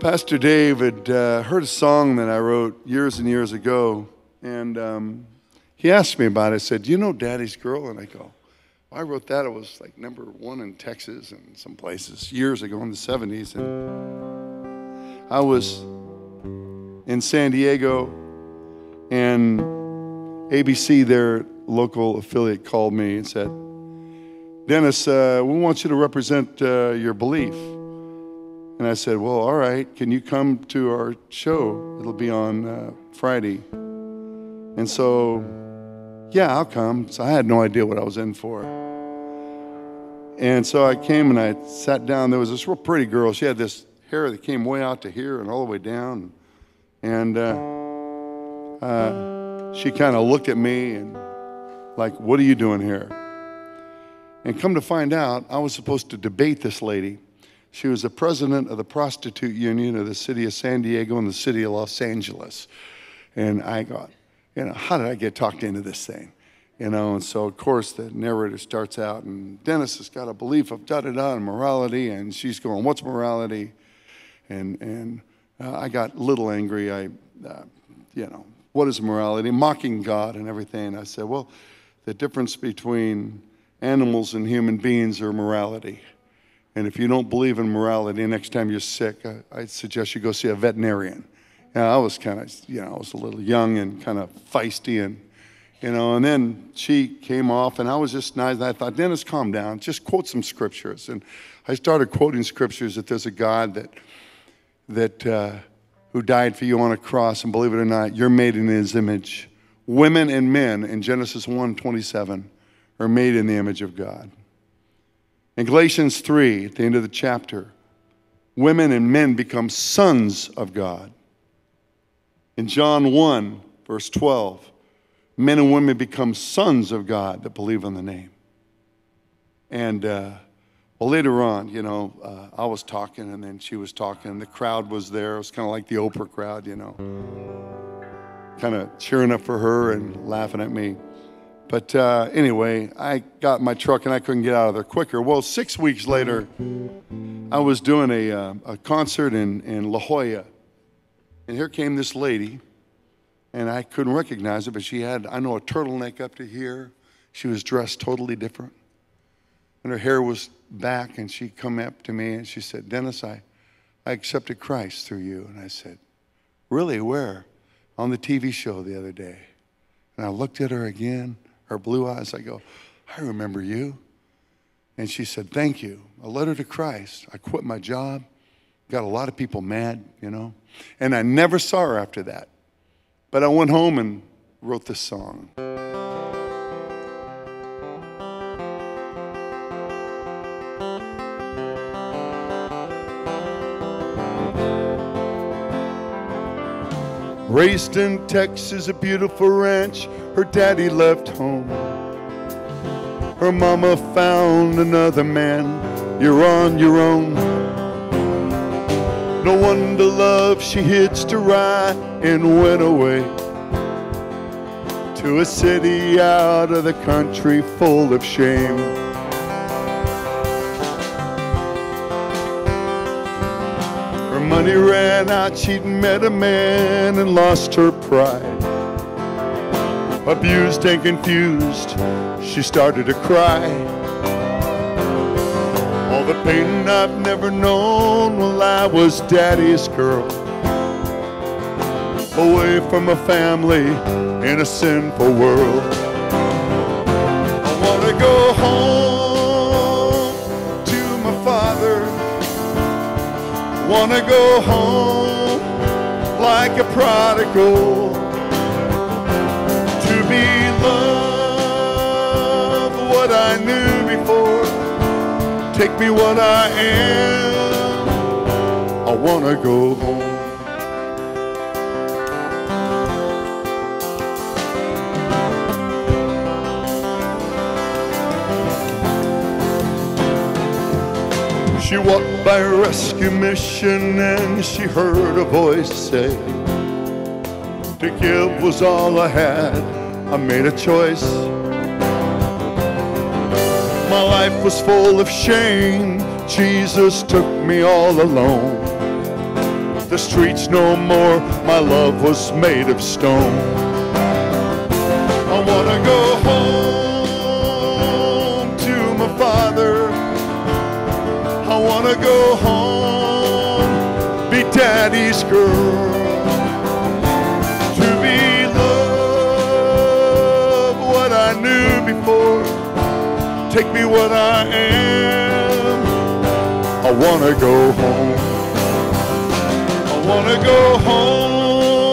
Pastor Dave had uh, heard a song that I wrote years and years ago, and um, he asked me about it. I said, Do you know Daddy's Girl? And I go, I wrote that. It was like number one in Texas and some places years ago in the 70s. And I was in San Diego, and ABC, their local affiliate, called me and said, Dennis, uh, we want you to represent uh, your belief. And I said, Well, all right, can you come to our show? It'll be on uh, Friday. And so, yeah, I'll come. So I had no idea what I was in for. And so I came and I sat down. There was this real pretty girl. She had this hair that came way out to here and all the way down. And uh, uh, she kind of looked at me and, like, what are you doing here? And come to find out, I was supposed to debate this lady she was the president of the prostitute union of the city of San Diego and the city of Los Angeles. And I got, you know, how did I get talked into this thing? You know, and so of course the narrator starts out, and Dennis has got a belief of da da da and morality, and she's going, "What's morality?" And and uh, I got a little angry. I, uh, you know, what is morality? Mocking God and everything. I said, well, the difference between animals and human beings are morality. And if you don't believe in morality, next time you're sick, I, I suggest you go see a veterinarian. And I was kind of, you know, I was a little young and kind of feisty and, you know, and then she came off and I was just nice. And I thought, Dennis, calm down. Just quote some scriptures. And I started quoting scriptures that there's a God that, that, uh, who died for you on a cross. And believe it or not, you're made in his image. Women and men in Genesis 1 27 are made in the image of God. In Galatians 3, at the end of the chapter, women and men become sons of God. In John 1, verse 12, men and women become sons of God that believe in the name. And uh, well, later on, you know, uh, I was talking and then she was talking. The crowd was there. It was kind of like the Oprah crowd, you know, kind of cheering up for her and laughing at me. But uh, anyway, I got my truck and I couldn't get out of there quicker. Well, six weeks later, I was doing a, uh, a concert in, in La Jolla. And here came this lady, and I couldn't recognize her, but she had, I know, a turtleneck up to here. She was dressed totally different. And her hair was back, and she come up to me and she said, Dennis, I, I accepted Christ through you. And I said, Really? Where? On the TV show the other day. And I looked at her again her blue eyes. I go, I remember you. And she said, Thank you. A letter to Christ. I quit my job, got a lot of people mad, you know. And I never saw her after that. But I went home and wrote this song. Raised in Texas, a beautiful ranch, her daddy left home. Her mama found another man, you're on your own. No to love, she hitched a ride and went away to a city out of the country full of shame. Money ran out, she'd met a man and lost her pride. Abused and confused, she started to cry. All the pain I've never known while I was daddy's girl. Away from a family in a sinful world. Wanna go home like a prodigal to be loved what I knew before take me what I am. I wanna go home She walked by a rescue mission and she heard a voice say, To give was all I had. I made a choice. My life was full of shame. Jesus took me all alone. the streets no more. My love was made of stone. Go home, be daddy's girl. To be loved what I knew before. Take me what I am. I wanna go home. I wanna go home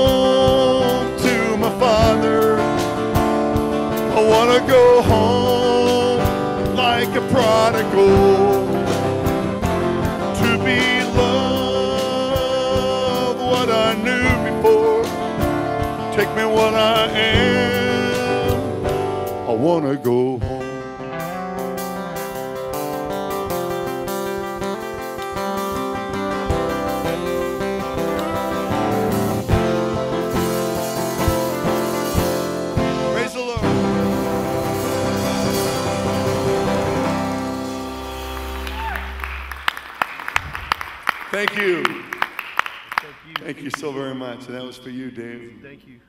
to my father. I wanna go home like a prodigal. Take me what I am. I wanna go home. Praise the Lord. Thank you. Thank you. Thank you so very much. And that was for you, Dave. Thank you.